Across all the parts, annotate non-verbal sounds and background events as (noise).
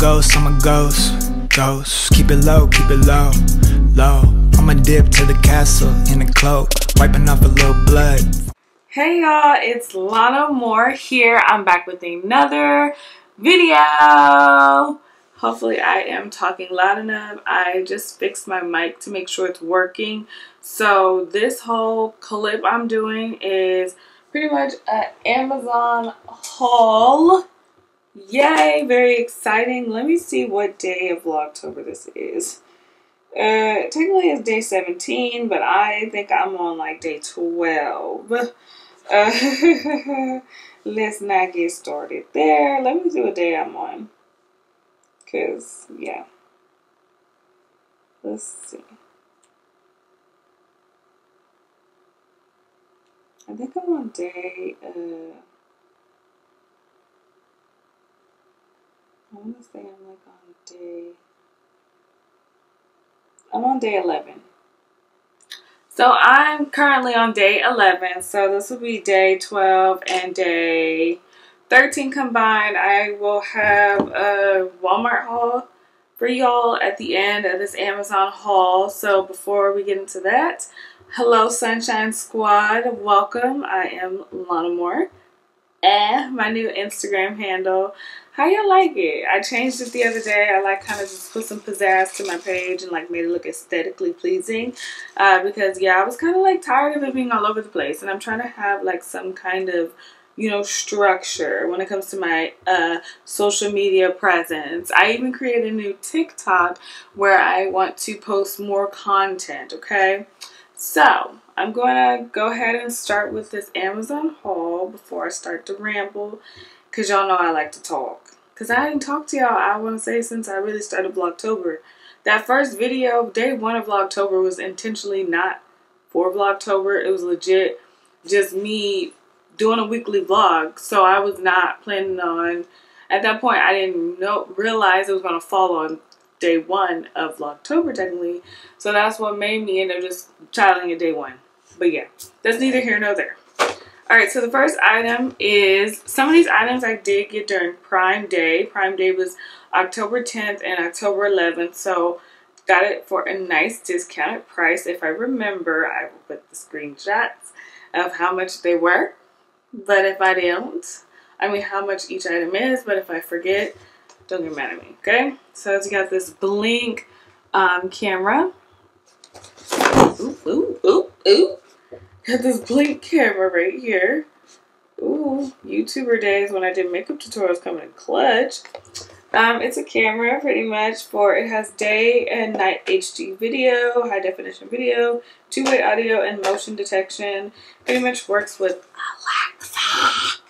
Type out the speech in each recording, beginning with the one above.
ghost, I'm a ghost, ghost. Keep it low, keep it low, low. I'ma dip to the castle in a cloak, wiping off a little blood. Hey y'all, it's Lana Mor here. I'm back with another video. Hopefully I am talking loud enough. I just fixed my mic to make sure it's working. So this whole clip I'm doing is pretty much an Amazon haul. Yay, very exciting. Let me see what day of Vlogtober this is. Uh, technically it's day 17, but I think I'm on like day 12. Uh, (laughs) let's not get started there. Let me see what day I'm on. Because, yeah. Let's see. I think I'm on day, uh, I want to say I'm like on day, I'm on day 11. So I'm currently on day 11. So this will be day 12 and day 13 combined. I will have a Walmart haul for y'all at the end of this Amazon haul. So before we get into that, hello Sunshine Squad. Welcome. I am Lana Mor. And my new Instagram handle. How y'all like it? I changed it the other day. I like kind of just put some pizzazz to my page and like made it look aesthetically pleasing. Uh, because yeah, I was kind of like tired of it being all over the place. And I'm trying to have like some kind of you know, structure when it comes to my uh, social media presence. I even created a new TikTok where I want to post more content, okay? So, I'm going to go ahead and start with this Amazon haul before I start to ramble because y'all know I like to talk. Because I didn't talk to y'all, I want to say, since I really started Vlogtober. That first video, day one of Vlogtober, was intentionally not for Vlogtober. It was legit just me doing a weekly vlog. So I was not planning on, at that point I didn't know realize it was going to fall on day one of Vlogtober technically. So that's what made me end up just childing it day one. But yeah, that's neither here nor there. Alright, so the first item is, some of these items I did get during Prime Day. Prime Day was October 10th and October 11th. So got it for a nice discounted price. If I remember, I will put the screenshots of how much they were. But if I don't, I mean how much each item is, but if I forget, don't get mad at me, okay? So it's got this Blink um, camera. Ooh, ooh, ooh, ooh. (laughs) Got this Blink camera right here. Ooh, YouTuber days when I did makeup tutorials coming in clutch. Um, it's a camera pretty much for, it has day and night HD video, high definition video, two-way audio, and motion detection. Pretty much works with Alexa.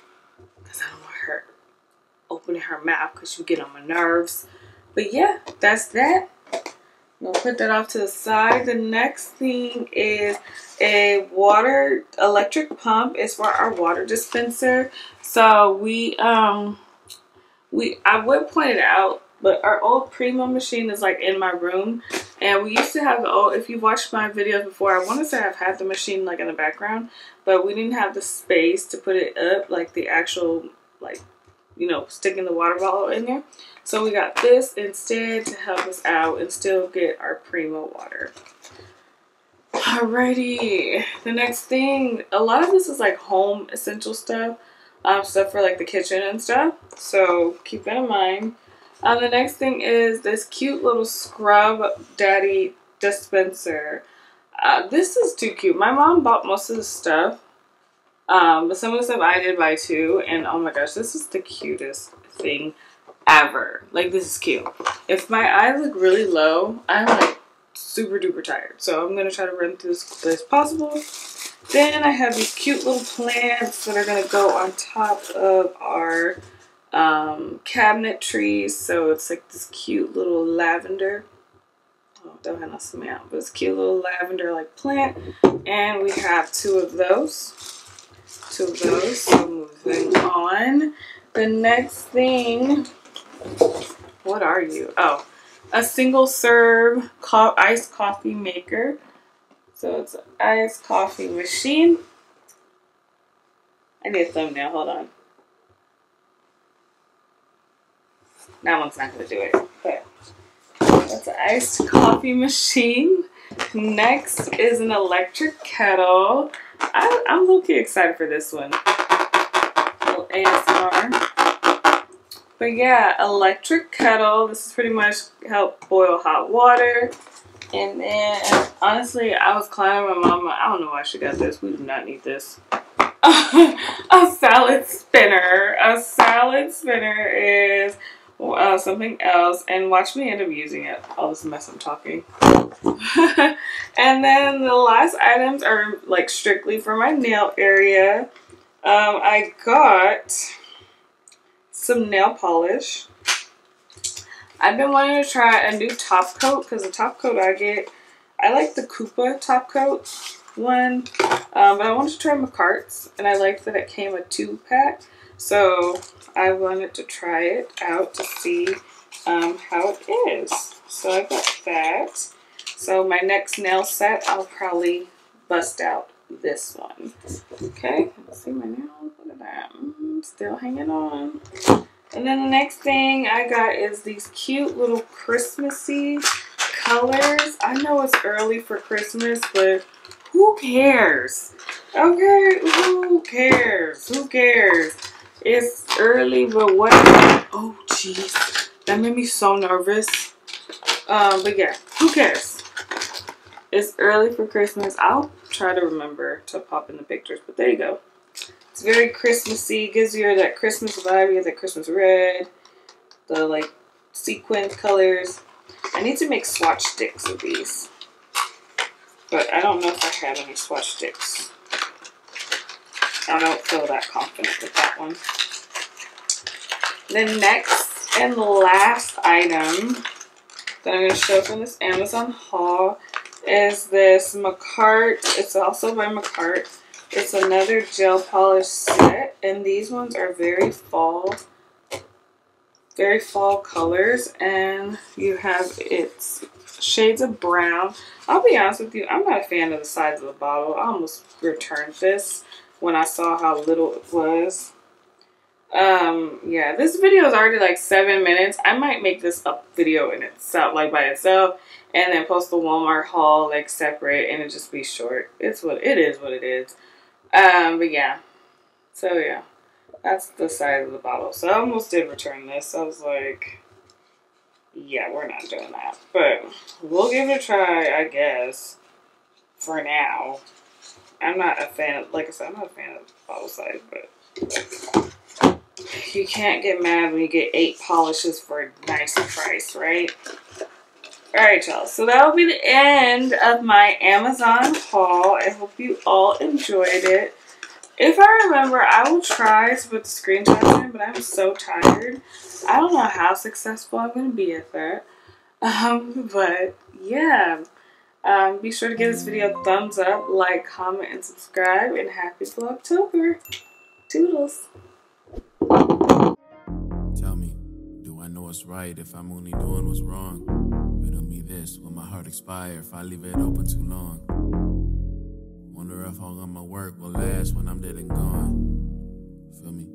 Because I don't want her opening her mouth because she get on my nerves. But yeah, that's that. Going to put that off to the side. The next thing is a water electric pump. It's for our water dispenser. So we, um, we I would point it out, but our old Primo machine is like in my room. And we used to have the old, if you've watched my videos before, I want to say I've had the machine like in the background, but we didn't have the space to put it up, like the actual, like, you know, sticking the water bottle in there. So we got this instead to help us out and still get our Primo water. Alrighty, the next thing, a lot of this is like home essential stuff um, stuff for like the kitchen and stuff. So keep that in mind. Um, the next thing is this cute little scrub daddy dispenser. Uh, this is too cute. My mom bought most of the stuff. Um, but some of the stuff I did buy too. And oh my gosh, this is the cutest thing ever. Like this is cute. If my eyes look really low, I'm like super duper tired. So I'm to try to run through quickly as possible. Then I have these cute little plants that are to go on top of our um, trees. So it's like this cute little lavender. Oh, don't have no smell, but it's cute little lavender like plant. And we have two of those. Two of those. So moving on. The next thing, what are you? Oh, a single serve co iced coffee maker. So it's an iced coffee machine. I need a thumbnail, hold on. that one's not gonna do it. But that's an iced coffee machine. Next is an electric kettle. I, I'm looking excited for this one. little ASMR. But yeah, electric kettle. This is pretty much help boil hot water. And then, honestly, I was climbing my mama. I don't know why she got this. We do not need this. (laughs) a salad spinner. A salad spinner is uh, something else. And watch me end up using it. All this mess I'm talking. (laughs) and then the last items are like strictly for my nail area. Um, I got some nail polish. I've been wanting to try a new top coat because the top coat I get, I like the Kupa top coat one, um, but I wanted to try Makartt's and I liked that it came a two pack. So I wanted to try it out to see um, how it is. So I got that. So my next nail set, I'll probably bust out this one. Okay, let's see my nails. Look at that. Mm, still hanging on. And then the next thing I got is these cute little Christmassy colors. I know it's early for Christmas, but who cares? Okay, who cares? Who cares? It's early, but what? Oh, jeez. That made me so nervous. Um, but yeah, who cares? It's early for Christmas. I'll try to remember to pop in the pictures, but there you go. It's very Christmassy. Gives you that Christmas vibe. You have that Christmas red. The like sequin colors. I need to make swatch sticks of these. But I don't know if I have any swatch sticks. I don't feel that confident with that one. The next and last item that I'm going to show from this Amazon haul is this Makartt. It's also by Makartt. It's another gel polish set, and these ones are very fall, very fall colors, and you have its shades of brown. I'll be honest with you, I'm not a fan of the size of the bottle. I almost returned this when I saw how little it was. Um, yeah, this video is already like seven minutes. I might make this a video in itself, like by itself, and then post the Walmart haul like separate, and it just be short. It's what it is. What it is. Um, but yeah. So yeah, that's the size of the bottle. So I almost did return this. I was like, yeah, we're not doing that. But we'll give it a try, I guess, for now. I'm not a fan of, like I said, I'm not a fan of bottle size, but you can't get mad when you get eight polishes for a nice price, right? Alright, y'all. So that will be the end of my Amazon haul. I hope you all enjoyed it. If I remember, I will try to put the screenshots in, but I'm so tired. I don't know how successful I'm going to be at that. (laughs) Um, but yeah. Um, be sure to give this video a thumbs up, like, comment, and subscribe. And happy October. Toodles. Tell me, do I know what's right if I'm only doing what's wrong? My heart expire if I leave it open too long? Wonder if all of my work will last when I'm dead and gone. Feel me?